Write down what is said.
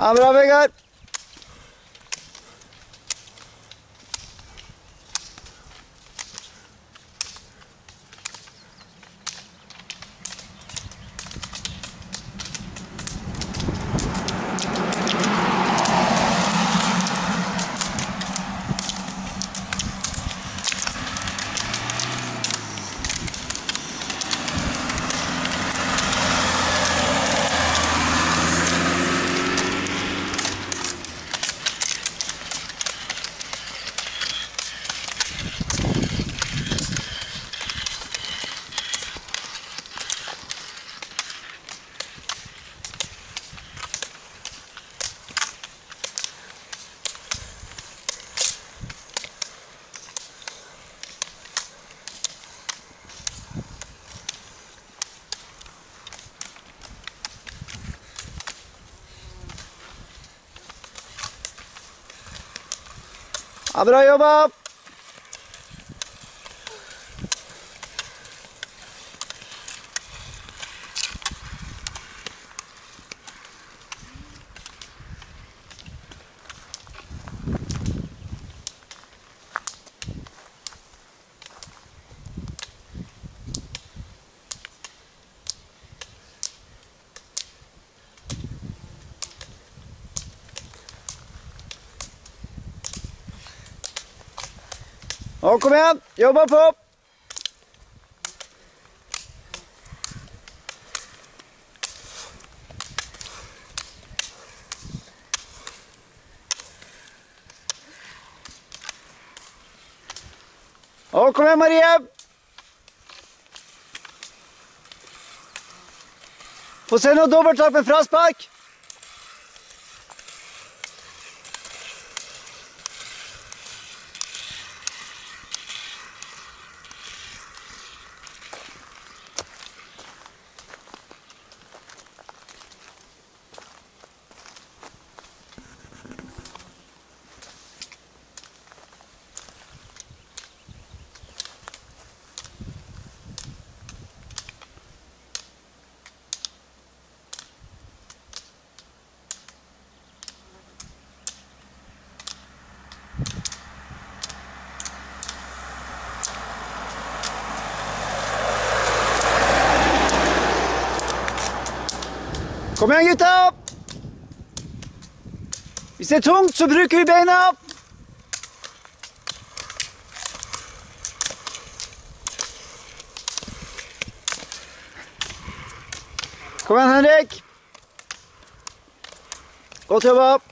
Ja, bra, Vegard. Ja, bra jobba. Nå, kom igjen. Jobba på. Nå, kom igjen, Marie. Få se noe dobbelttak med fraspark. Kom igjen, gutta! Hvis det er tungt, så bruker vi beina. Kom igjen, Henrik. Godt jobba.